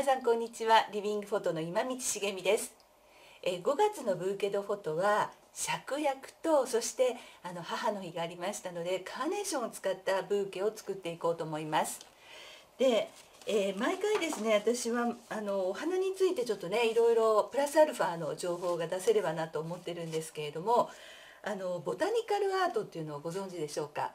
皆さんこんにちは。リビングフォトの今道茂美です。え5月のブーケドフォトは芍薬とそしてあの母の日がありましたのでカーネーションを使ったブーケを作っていこうと思います。で、えー、毎回ですね私はあのお花についてちょっとねいろいろプラスアルファの情報が出せればなと思ってるんですけれどもあのボタニカルアートっていうのをご存知でしょうか？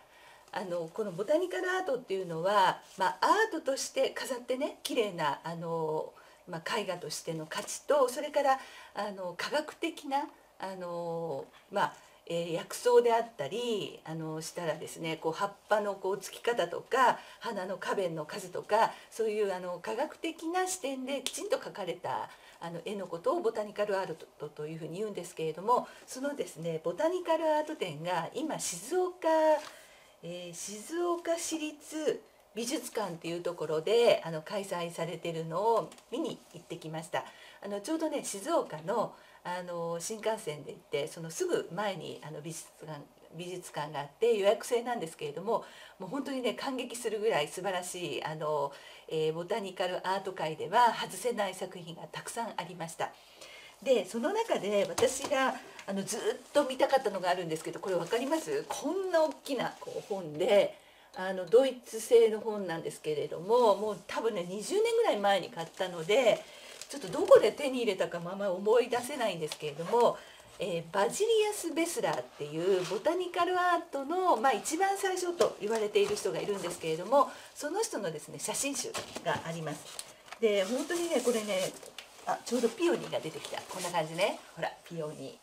あのこのボタニカルアートっていうのは、まあ、アートとして飾ってね綺麗なあの、まあ、絵画としての価値とそれからあの科学的なあの、まあえー、薬草であったりあのしたらですねこう葉っぱのこうつき方とか花の花弁の数とかそういうあの科学的な視点できちんと描かれたあの絵のことをボタニカルアートというふうに言うんですけれどもそのですねボタニカルアート展が今静岡えー、静岡市立美術館っていうところであの開催されてるのを見に行ってきましたあのちょうどね静岡のあの新幹線で行ってそのすぐ前にあの美術館美術館があって予約制なんですけれどももう本当にね感激するぐらい素晴らしいあの、えー、ボタニカルアート界では外せない作品がたくさんありました。でその中で私があのずっと見たかったのがあるんですけどこれ分かります？こんな大きなこう本であのドイツ製の本なんですけれどももう多分ね20年ぐらい前に買ったのでちょっとどこで手に入れたかまま思い出せないんですけれども、えー、バジリアス・ベスラーっていうボタニカルアートの、まあ、一番最初と言われている人がいるんですけれどもその人のですね写真集があります。で本当にねこれねあちょうどピオニーが出てきた。こんな感じね。ほらピオニ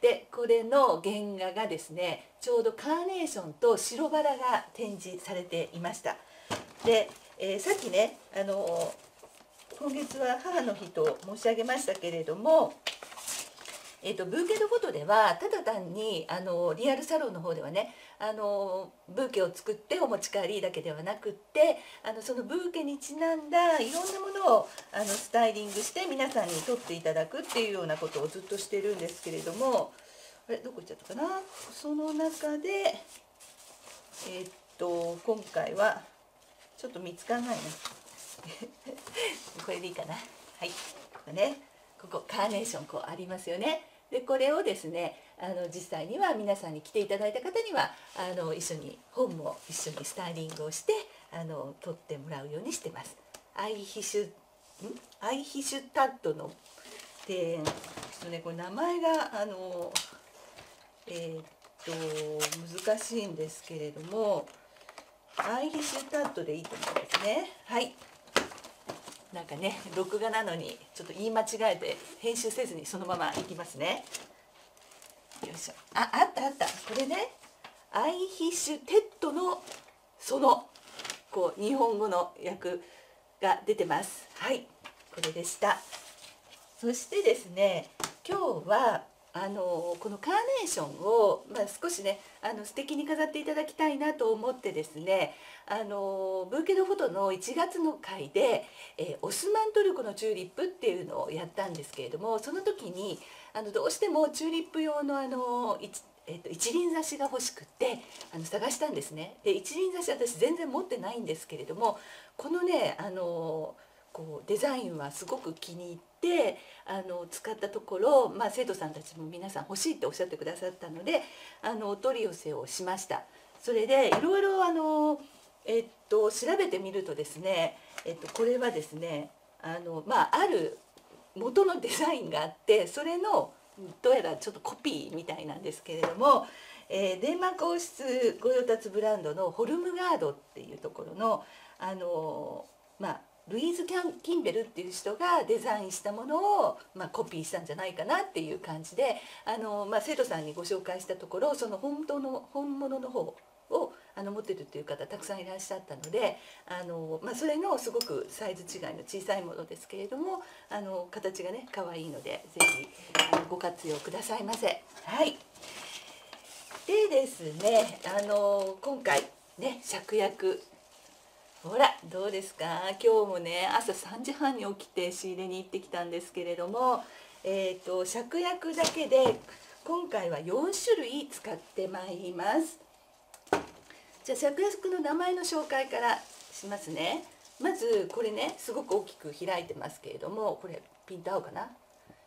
ー。でこれの原画がですねちょうどカーネーションと白バラが展示されていました。で、えー、さっきねあの今月は母の日と申し上げましたけれどもえーと、ブーケドフォトではただ単にあのリアルサロンの方ではねあのブーケを作ってお持ち帰りだけではなくってあのそのブーケにちなんだいろんなものをあのスタイリングして皆さんに撮っていただくっていうようなことをずっとしてるんですけれどもあれどこ行っちゃったかな？その中でえー、っと今回はちょっと見つからないな。これでいいかな。はい。ここね。ここカーネーションこうありますよね。でこれをですねあの実際には皆さんに来ていただいた方にはあの一緒に本も一緒にスタイリングをしてあの撮ってもらうようにしてます。アイヒシュん？アイヒシュタットのでちょっとねこれ名前があのえー、っと難しいんですけれどもアイヒシュタットでいいと思うんですね。はいなんかね録画なのにちょっと言い間違えて編集せずにそのままいきますね。よいしょ。ああったあった。これねアイヒッシュテッドのそのこう日本語の訳が出てます。はい。これでした。そしてですね今日はあのこのカーネーションを、まあ、少しねあの素敵に飾っていただきたいなと思ってですねあのブーケドフォトの1月の回で、えー、オスマントルコのチューリップっていうのをやったんですけれどもその時にあのどうしてもチューリップ用のあのえーと、一輪挿しが欲しくってあの探したんですね。で一輪挿し私全然持ってないんですけれどもこのねあのこうデザインはすごく気に入ってあの使ったところ、まあ、生徒さんたちも皆さん欲しいっておっしゃってくださったのであのお取り寄せをしました。それでいろいろあのえっと調べてみるとですね、えっと、これはですねあの、まあ、ある元のデザインがあってそれのどうやらちょっとコピーみたいなんですけれども、えー、デンマーク王室御用達ブランドのホルムガードっていうところのあのまあルイーズ・キャンキンベルっていう人がデザインしたものを、まあ、コピーしたんじゃないかなっていう感じであの、まあ、生徒さんにご紹介したところその本当の本物の方をあの持ってるっていう方たくさんいらっしゃったのであの、まあ、それのすごくサイズ違いの小さいものですけれどもあの形がね可愛いので是非あのご活用くださいませ。はいでですねあの今回ね芍薬ほらどうですか？今日もね朝3時半に起きて仕入れに行ってきたんですけれどもえーと、と芍薬だけで今回は4種類使ってまいります。じゃあ芍薬の名前の紹介からしますね。まずこれねすごく大きく開いてますけれどもこれピント合うかな？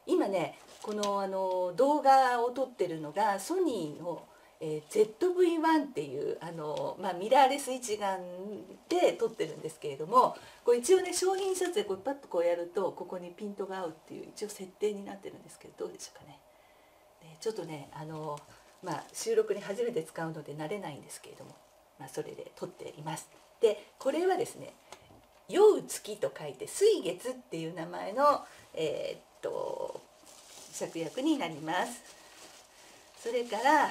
今ねこのあの動画を撮ってるのがソニーの、えー、ZV-1 っていうあの、まあ、ミラーレス一眼で撮ってるんですけれどもこれ一応ね商品撮影こうパッとこうやるとここにピントが合うっていう一応設定になってるんですけどどうでしょうかね。ねちょっとねあの、まあ、収録に初めて使うので慣れないんですけれども、まあ、それで撮っています。でこれはですね「酔う月」と書いて「水月」っていう名前の、えー、っと芍薬になります。それから、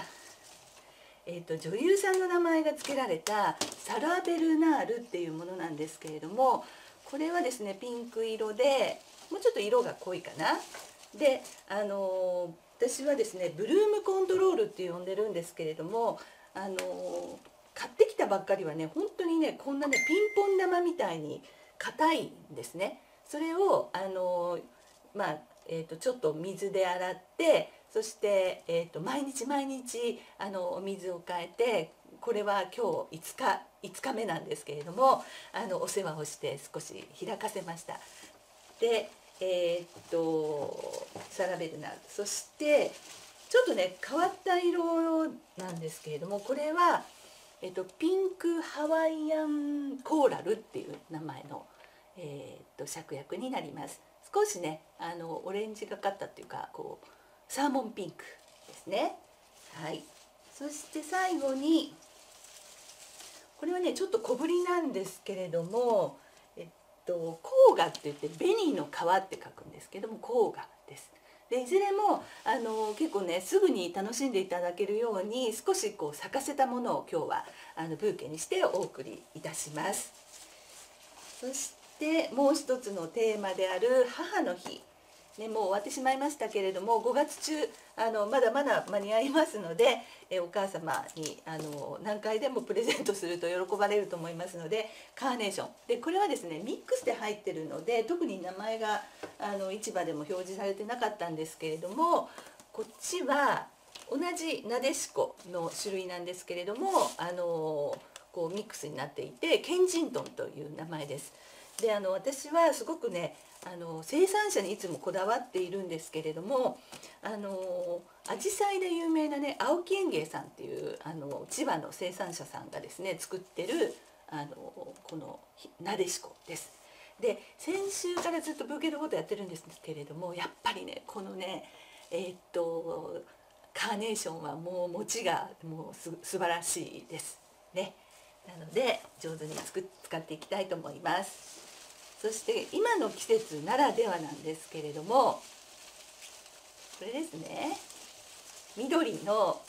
えーと、女優さんの名前が付けられたサラ・ベルナールっていうものなんですけれどもこれはですねピンク色でもうちょっと色が濃いかな。であのー、私はですねブルームコントロールって呼んでるんですけれどもあのー、買ってきたばっかりはね本当にねこんなねピンポン玉みたいに硬いんですね。それをあのー、まあえーと、ちょっと水で洗ってそして、えーと、毎日毎日あのお水を変えてこれは今日5日5日目なんですけれどもあのお世話をして少し開かせました。でえっ、とサラベルナそしてちょっとね変わった色なんですけれどもこれは、えーと、ピンクハワイアンコーラルっていう名前の、えーと芍薬になります。少しねあのオレンジがかったっていうかこうサーモンピンクですね。はい。そして最後にこれはねちょっと小ぶりなんですけれどもえっと甲賀って言って紅の皮って書くんですけども甲賀です。でいずれもあの結構ねすぐに楽しんでいただけるように少しこう咲かせたものを今日はあのブーケにしてお送りいたします。そしでもう一つのテーマである母の日、ね、もう終わってしまいましたけれども5月中あのまだまだ間に合いますのでえお母様にあの何回でもプレゼントすると喜ばれると思いますのでカーネーションでこれはですねミックスで入ってるので特に名前があの市場でも表示されてなかったんですけれどもこっちは同じなでしこの種類なんですけれどもあのこうミックスになっていてケンジントンという名前です。であの私はすごくねあの生産者にいつもこだわっているんですけれどもあの紫陽花で有名なね青木園芸さんっていうあの千葉の生産者さんがですね作ってるあのこのなでしこです。で先週からずっとブーケドフォトやってるんですけれどもやっぱりねこのねえー、っとカーネーションはもう持ちがもうす素晴らしいですね。なので上手に使っていきたいと思います。そして今の季節ならではなんですけれどもこれですね。緑の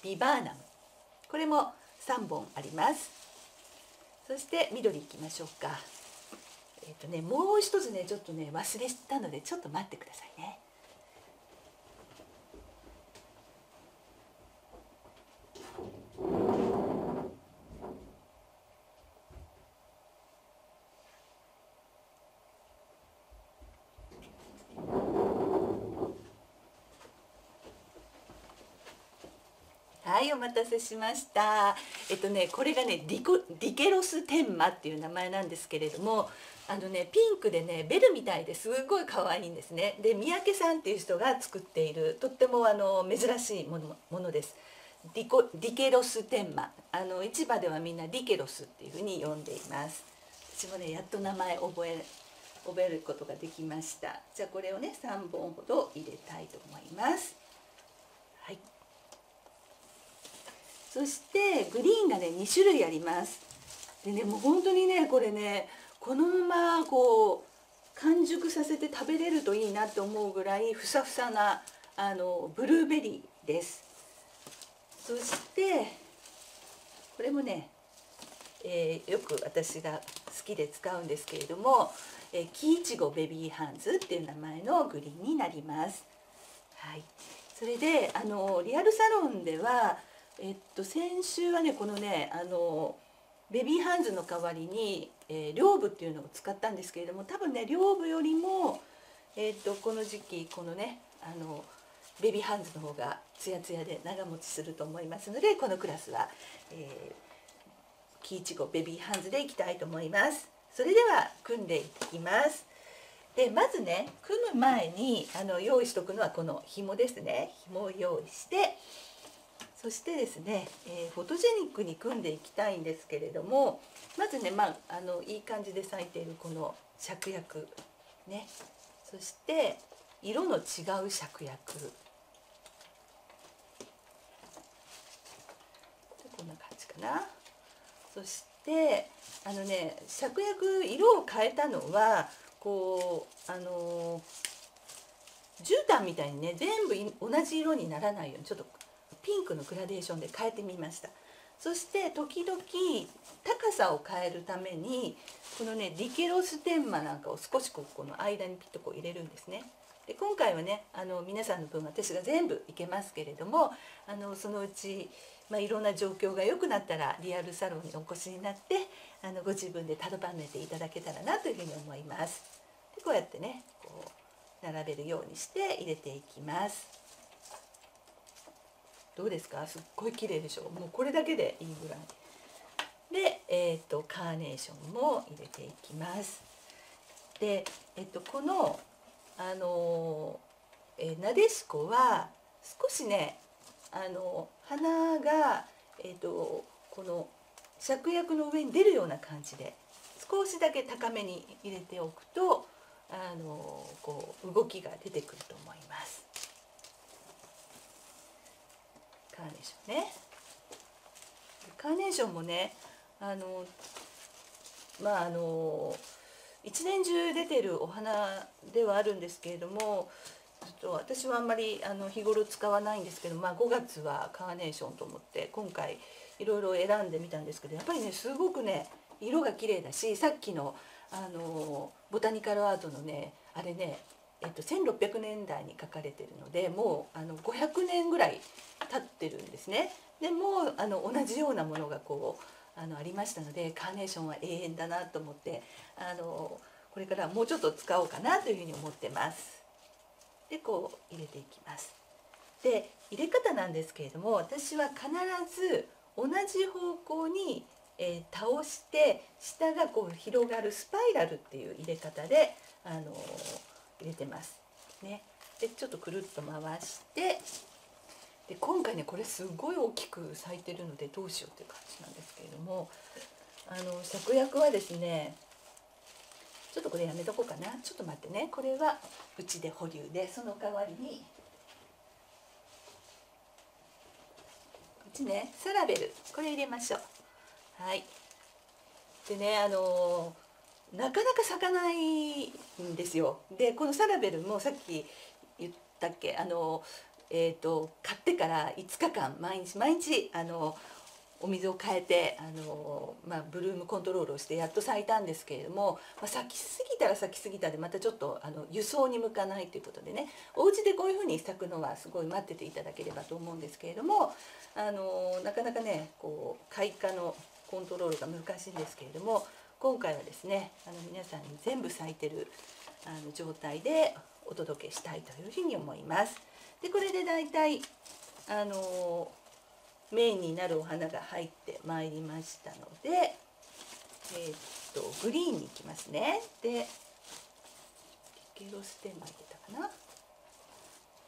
ビバーナム。これも3本あります。そして緑いきましょうか。えっ、とねもう一つねちょっとね忘れたのでちょっと待ってくださいね。はいお待たせしました。えっとねこれがねディコディケロス天マっていう名前なんですけれどもあのねピンクでねベルみたいですごい可愛いんですね。で三宅さんっていう人が作っているとってもあの珍しいものものです。ディコディケロステンマ。あの市場ではみんなディケロスっていうふうに呼んでいます。私もねやっと名前覚え覚えることができました。じゃあこれをね3本ほど入れたいと思いますはいそしてグリーンがね2種類あります。でねもう本当にねこれねこのままこう完熟させて食べれるといいなって思うぐらいふさふさなあのブルーベリーです。そしてこれもね、えー、よく私が好きで使うんですけれども、えー、キイチゴベビーハンズっていう名前のグリーンになります。はい、それであのリアルサロンではえっと先週はねこのねあのベビーハンズの代わりに、えー、両部っていうのを使ったんですけれども多分ねリョウブよりも、えっとこの時期このねあのベビーハンズの方がツヤツヤで長持ちすると思いますのでこのクラスは、えー、キイチゴベビーハンズでいきたいと思います。それでは組んでいきます。でまずね組む前にあの用意しとくのはこの紐ですね。紐を用意してそしてですね、えー、フォトジェニックに組んでいきたいんですけれどもまずねまああのいい感じで咲いているこの芍薬ね。そして色の違う芍薬。こんな感じかな。そしてあのね芍薬色を変えたのはこうあの絨毯みたいにね全部同じ色にならないようにちょっとピンクのグラデーションで変えてみましたそして時々高さを変えるためにこのねディケロステンマなんかを少しこうこの間にピッとこう入れるんですねで今回はねあの皆さんの分私が全部いけますけれどもあのそのうち、まあ、いろんな状況が良くなったらリアルサロンにお越しになってあのご自分で束ねていただけたらなというふうに思います。でこうやってねこう並べるようにして入れていきます。どうですか？すっごい綺麗でしょ？もうこれだけでいいぐらい。で、えーと、カーネーションも入れていきます。で、えっと、このあの、えー、なでしこは少しねあの花が、えーと、この芍薬の上に出るような感じで少しだけ高めに入れておくとあのこう動きが出てくると思います。カーネーションね。カーネーションもねあのまああの一年中出てるお花ではあるんですけれどもちょっと私はあんまりあの日頃使わないんですけど、まあ、5月はカーネーションと思って今回いろいろ選んでみたんですけどやっぱりねすごくね色が綺麗だしさっきのあのボタニカルアートのねあれね、えっと、1600年代に描かれてるのでもうあの500年ぐらい経ってるんですね。でもあの同じようなものがこうあのありましたのでカーネーションは永遠だなと思ってあのこれからもうちょっと使おうかなというふうに思ってます。でこう入れていきます。で入れ方なんですけれども私は必ず同じ方向に、えー、倒して下がこう広がるスパイラルっていう入れ方で、あのー、入れてます。ね、でちょっとくるっと回してで今回ねこれすごい大きく咲いてるのでどうしようっていう感じなんですけれどもあの芍薬はですねちょっとこれやめとこうかな。ちょっと待ってね。これはうちで保留でその代わりにこっちねサラベル。これ入れましょう。はい。でねあのなかなか咲かないんですよ。でこのサラベルもさっき言ったっけあのえーと、買ってから5日間毎日毎日あのお水を変えてあの、まあ、ブルームコントロールをしてやっと咲いたんですけれども、まあ、咲きすぎたら咲きすぎたでまたちょっとあの輸送に向かないということでねお家でこういうふうに咲くのはすごい待ってていただければと思うんですけれどもあのなかなかねこう開花のコントロールが難しいんですけれども今回はですねあの皆さんに全部咲いてるあの状態でお届けしたいというふうに思います。でこれでだいたいあのメインになるお花が入ってまいりましたので、えー、っとグリーンに行きますね。でケロステマ入れたかな。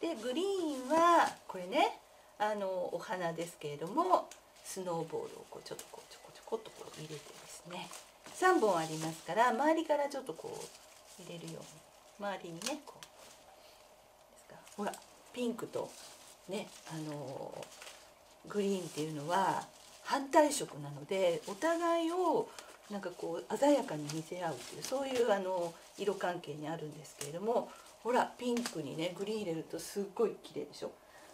でグリーンはこれねあのお花ですけれどもスノーボールをこうちょっとこうちょこちょこっとこう入れてですね3本ありますから周りからちょっとこう入れるように。周りにねこう。ですか。ほらピンクとねあのグリーンっていうのは反対色なのでお互いをなんかこう鮮やかに見せ合うっていうそういうあの色関係にあるんですけれどもほらピンクにねグリーン入れるとすっごい綺麗でしょ。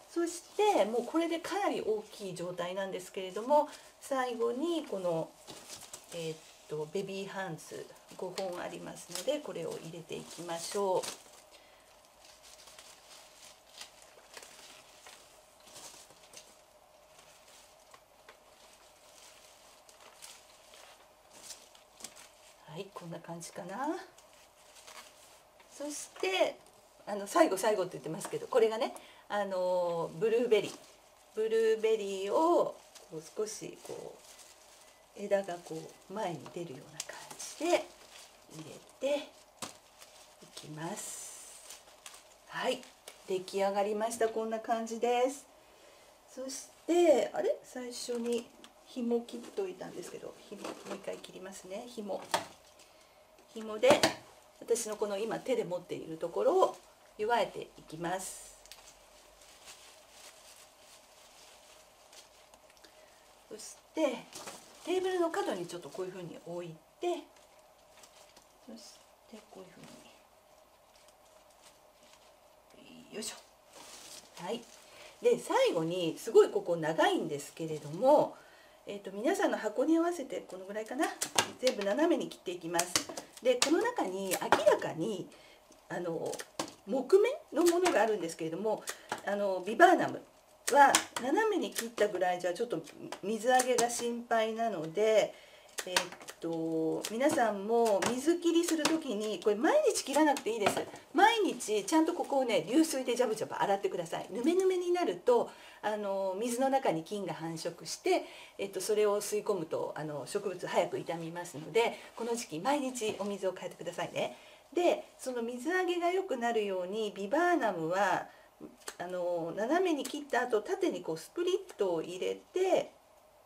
そしてもうこれでかなり大きい状態なんですけれども最後にこの、えー、とベビーハンズ5本ありますのでこれを入れていきましょう。はいこんな感じかなそしてあの最後最後って言ってますけどこれがねあのブルーベリーブルーベリーをこう少しこう枝がこう前に出るような感じで入れていきます。はい。出来上がりました。こんな感じです。そしてあれ？最初に紐切っといたんですけど紐もう一回切りますね。紐。紐で私のこの今手で持っているところを湯えていきます。そしてテーブルの角にちょっとこういうふうに置いてそしてこういうふうによいしょ。はい。で最後にすごいここ長いんですけれども、えーと、皆さんの箱に合わせてこのぐらいかな。全部斜めに切っていきます。でこの中に明らかにあの木目のものがあるんですけれどもあのビバーナム。は斜めに切ったぐらいじゃちょっと水揚げが心配なので、えー、っと皆さんも水切りする時にこれ毎日切らなくていいです毎日ちゃんとここをね流水でジャブジャブ洗ってくださいぬめぬめになるとあの水の中に菌が繁殖して、えっと、それを吸い込むとあの植物早く傷みますのでこの時期毎日お水を変えてくださいね。でその水揚げが良くなるようにビバーナムはあの斜めに切った後縦にこうスプリットを入れて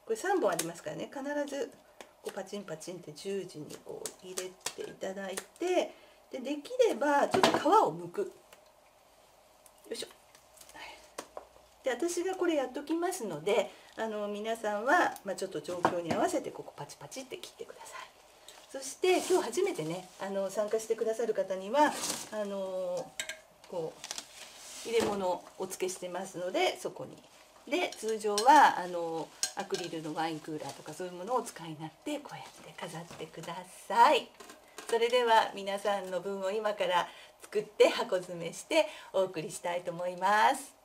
これ3本ありますからね。必ずこうパチンパチンって十字にこう入れていただいてでできればちょっと皮を剥く。よいしょ。で私がこれやっときますのであの皆さんは、まあ、ちょっと状況に合わせてここパチパチって切ってください。そして今日初めてねあの参加してくださる方にはあのこう入れ物をお付けしてますのでそこに。で通常はあのアクリルのワインクーラーとかそういうものをお使いになってこうやって飾ってください。それでは皆さんの分を今から作って箱詰めしてお送りしたいと思います。